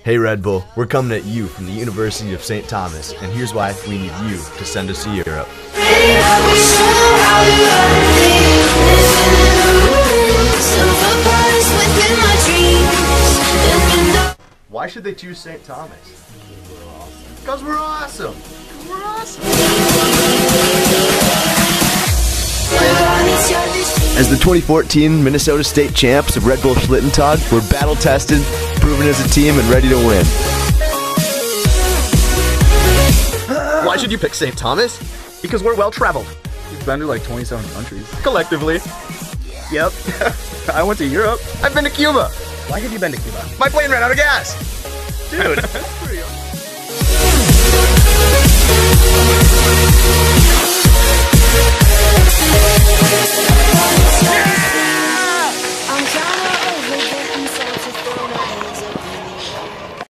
Hey Red Bull, we're coming at you from the University of St. Thomas, and here's why we need you to send us to Europe. Why should they choose St. Thomas? Because we're awesome. Because We're awesome. As the 2014 Minnesota State champs of Red Bull Schlittentag, we're battle tested, proven as a team, and ready to win. Why should you pick St. Thomas? Because we're well traveled. We've been to like 27 countries. Collectively. Yep. I went to Europe. I've been to Cuba. Why have you been to Cuba? My plane ran out of gas. Dude.